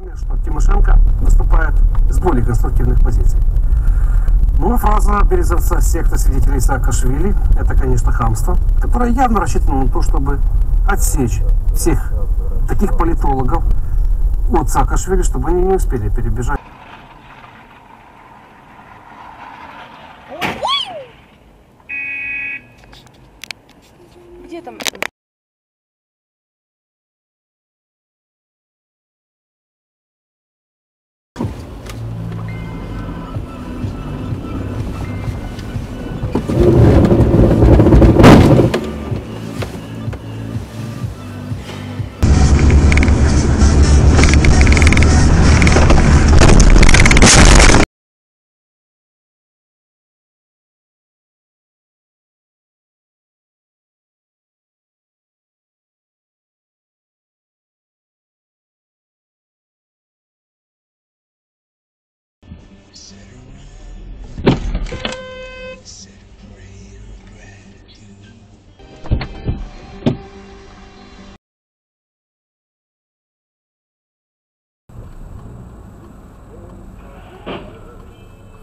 Например, что Тимошенко выступает с более конструктивных позиций. Ну, а фраза Березовца секта свидетелей Саакашвили – это, конечно, хамство, которое явно рассчитано на то, чтобы отсечь всех таких политологов от Саакашвили, чтобы они не успели перебежать.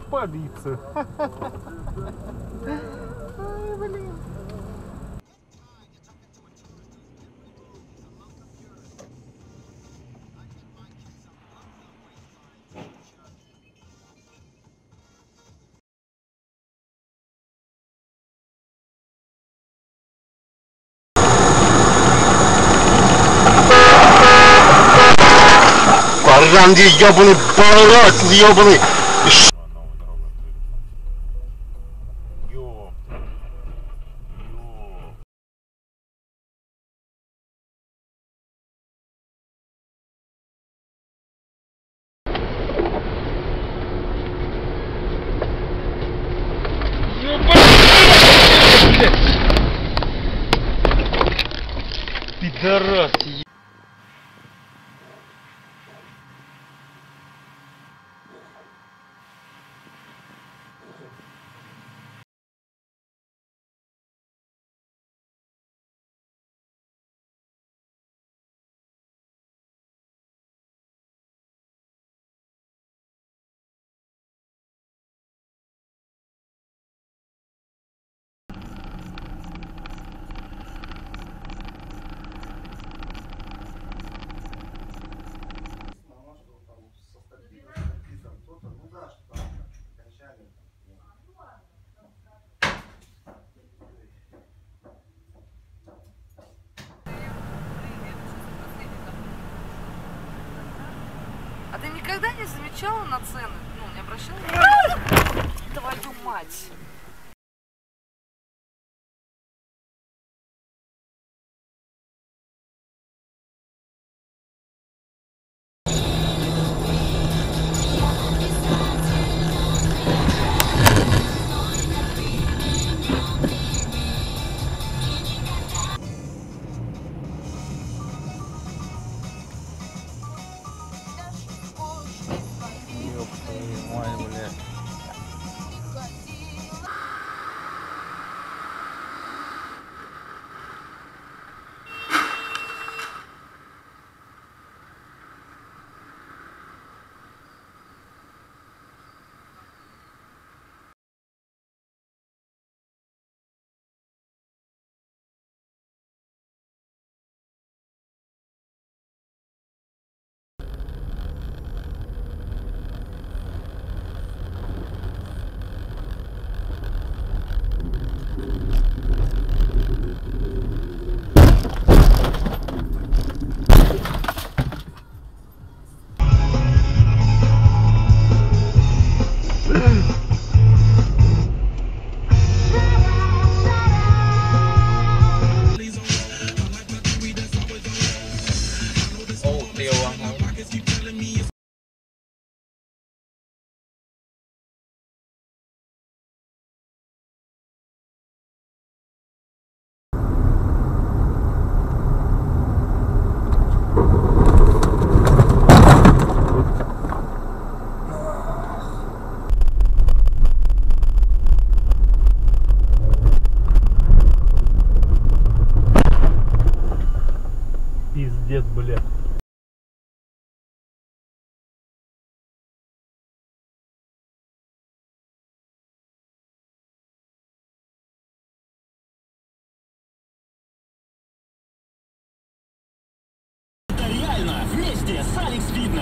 В полицию. Баранди ебаный, балак ебаный. Пидорас, никогда не замечала на цены? Ну, не обращала? Твою мать!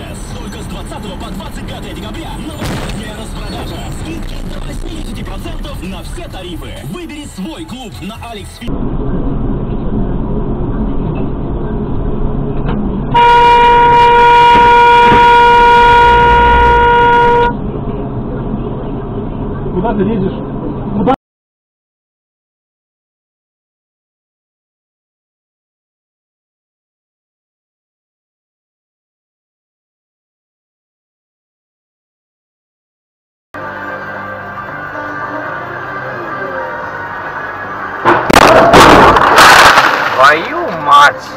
Фитнес. Только с 20 по 25 декабря новогодняя распродажа. Скидки до 80% на все тарифы. Выбери свой клуб на Алекс. Куда ты лезешь? Твою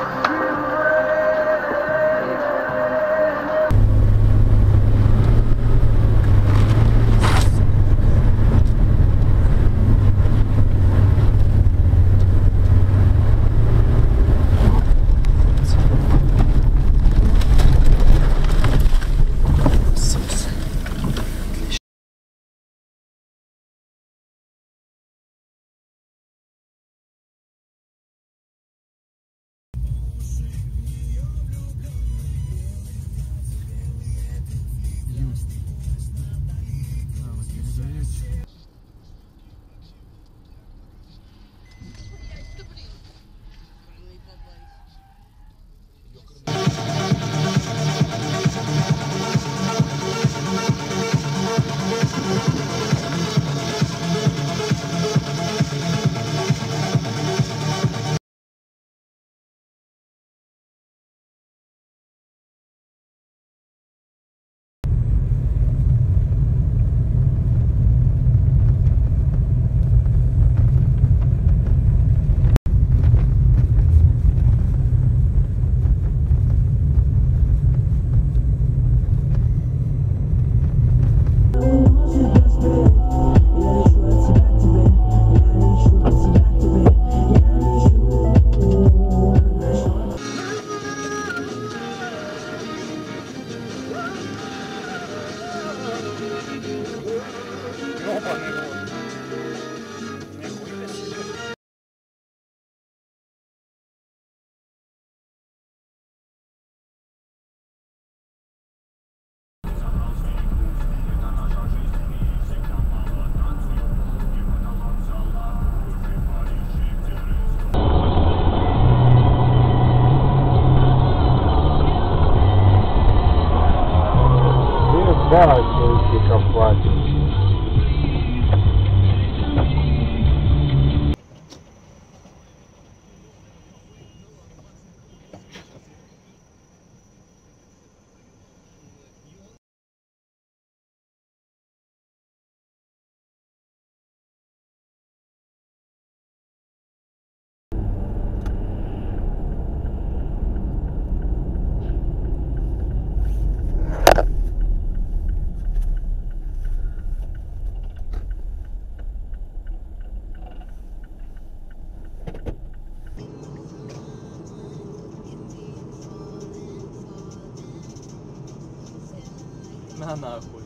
На нахуй.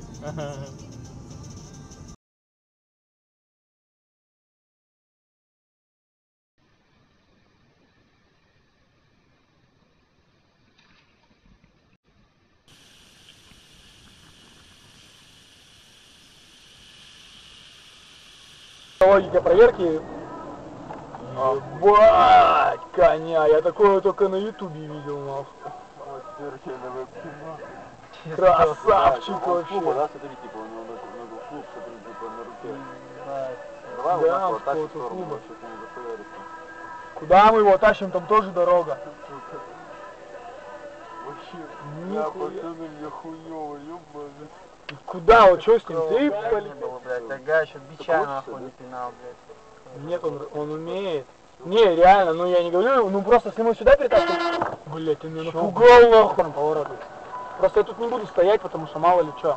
Логика проверки. Ебать, коня, я такое только на ютубе видел, нахуй. Красавчик вообще. да, смотри, типа, у него на клуб, смотри, типа, на руке. Давай Да, у нас вот так в сторону, чтобы не захуяриться. Куда мы его тащим, там тоже дорога. Вообще, Нихуя. пацаны, мне хуёво, ёбаный. Куда, вот что с ним? Ты полетел? блядь, ага, еще бича нахуй не пинал, блядь. Нет, он, он умеет. Не, реально, ну я не говорю, ну просто если мы сюда перетащим... Блять, ты меня напугал нахуй. Поворот. Просто я тут не буду стоять, потому что мало ли что.